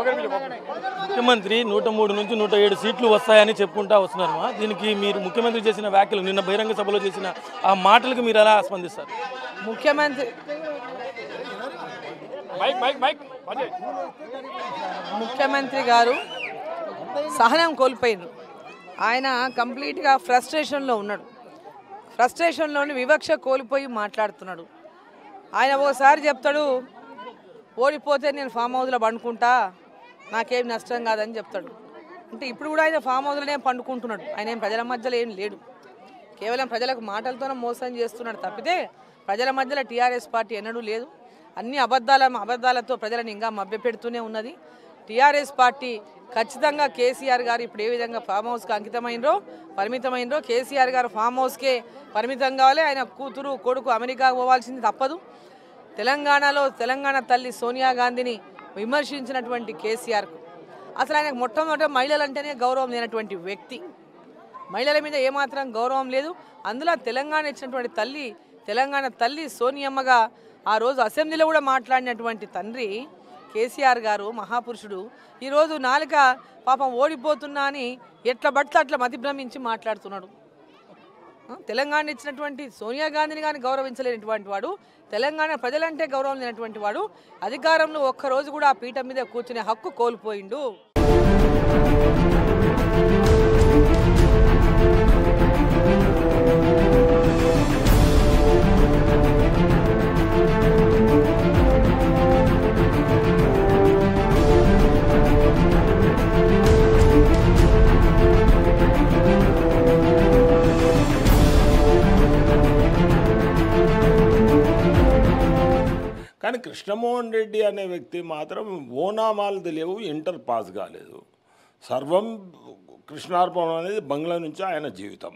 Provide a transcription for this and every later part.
ముఖ్యమంత్రి నూట మూడు నుంచి నూట ఏడు సీట్లు వస్తాయని చెప్పుకుంటా వస్తున్నారు. మా దీనికి మీరు ముఖ్యమంత్రి చేసిన వ్యాఖ్యలు నిన్న బహిరంగ సభలో చేసిన ఆ మాటలకు మీరు ఎలా స్పందిస్తారు? ముఖ్యమంత్రి ముఖ్యమంత్రి గారు సహనం కోల్పోయినారు ఆయన కంప్లీట్గా ఫ్రస్ట్రేషన్లో ఉన్నాడు. ఫ్రస్ట్రేషన్లోని వివక్ష కోల్పోయి మాట్లాడుతున్నాడు. ఆయన ఓసారి చెప్తాడు ఓడిపోతే నేను ఫామ్ హౌస్లో పండుకుంటా నాకేం నష్టం కాదని చెప్తాడు. అంటే ఇప్పుడు కూడా ఆయన ఫామ్ హౌస్లోనే పండుకుంటున్నాడు. ఆయన ఏం ప్రజల మధ్యలో ఏం లేడు. కేవలం ప్రజలకు మాటలతోనే మోసం చేస్తున్నాడు తప్పితే ప్రజల మధ్యలో టీఆర్ఎస్ పార్టీ ఎన్నడూ లేదు. అన్ని అబద్ధాల అబద్ధాలతో ప్రజలను ఇంకా మభ్యపెడుతూనే ఉన్నది. టీఆర్ఎస్ పార్టీ ఖచ్చితంగా కేసీఆర్ గారు ఇప్పుడు ఏ విధంగా ఫామ్ హౌస్కి అంకితమైనరో పరిమితమైనరో కేసీఆర్ గారు ఫామ్ హౌస్కే పరిమితం కావాలి. ఆయన కూతురు కొడుకు అమెరికా పోవాల్సింది తప్పదు. తెలంగాణలో తెలంగాణ తల్లి సోనియా గాంధీని విమర్శించినటువంటి కేసీఆర్కు. అసలు ఆయనకు మొట్టమొదట మహిళలంటేనే గౌరవం లేనటువంటి వ్యక్తి. మహిళల మీద ఏమాత్రం గౌరవం లేదు. అందులో తెలంగాణ ఇచ్చినటువంటి తల్లి తెలంగాణ తల్లి సోనియమ్మగా ఆ రోజు అసెంబ్లీలో కూడా మాట్లాడినటువంటి తండ్రి కేసీఆర్ గారు మహాపురుషుడు ఈరోజు నాలుక పాపం ఓడిపోతున్నా అని ఎట్లా పడితే అట్లా మతిభ్రమించి మాట్లాడుతున్నాడు. తెలంగాణ ఇచ్చినటువంటి సోనియా గాంధీని కానీ గౌరవించలేనటువంటి వాడు తెలంగాణ ప్రజలంటే గౌరవం లేనటువంటి వాడు అధికారంలో ఒక్కరోజు కూడా ఆ పీఠం మీద కూర్చునే హక్కు కోల్పోయిండు. కానీ కృష్ణమోహన్ రెడ్డి అనే వ్యక్తి మాత్రం ఓనామాలు తెలియవు ఇంటర్ పాస్ కాలేదు. సర్వం కృష్ణార్పణం అనేది బంగ్లా నుంచి ఆయన జీవితం.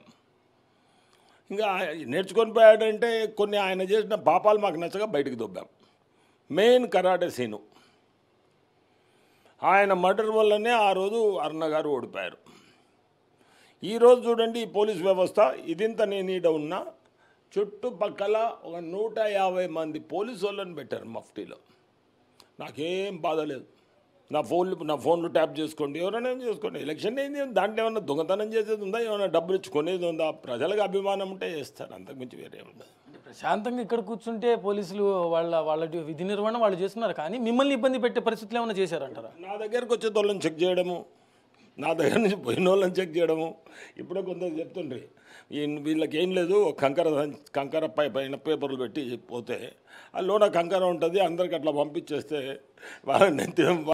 ఇంకా నేర్చుకొని పోయాడంటే కొన్ని ఆయన చేసిన పాపాలు మాకు నచ్చగా బయటికి దొబ్బాం. Main karate scene. ఆయన మర్డర్ వల్లనే ఆ రోజు అరుణ గారు ఓడిపోయారు. ఈరోజు చూడండి ఈ పోలీస్ వ్యవస్థ ఇదింత నేను ఈడ ఉన్నా చుట్టుపక్కల ఒక నూట యాభై మంది పోలీసు వాళ్ళని పెట్టారు మఫ్టీలో నాకేం బాధ లేదు. నా ఫోన్లు నా ఫోన్లు ట్యాప్ చేసుకోండి ఎవరైనా ఏం చేసుకోండి. ఎలక్షన్ ఏంది? దాంట్లో ఏమన్నా దొంగతనం చేసేది ఉందా? ఏమైనా డబ్బులు ఇచ్చి కొనేది ఉందా? ప్రజలకు అభిమానం ఉంటే చేస్తారు. అంతకుమించి వేరే ఉండదు ప్రశాంతంగా ఇక్కడ కూర్చుంటే పోలీసులు వాళ్ళ వాళ్ళ విధి నిర్వహణ వాళ్ళు చేస్తున్నారు. కానీ మిమ్మల్ని ఇబ్బంది పెట్టే పరిస్థితులు ఏమైనా చేశారంటారా? నా దగ్గరకు వచ్చే వాళ్ళని చెక్ చేయడము నా దగ్గర నుంచి పోయిన వాళ్ళని చెక్ చేయడము. ఇప్పుడే కొంత చెప్తుండ్రి వీళ్ళకి ఏం లేదు కంకర కంకర పై పైన పేపర్లు పెట్టి పోతే ఆ లోన కంకర ఉంటుంది అందరికి అట్లా పంపించేస్తే వాళ్ళని నెత్తి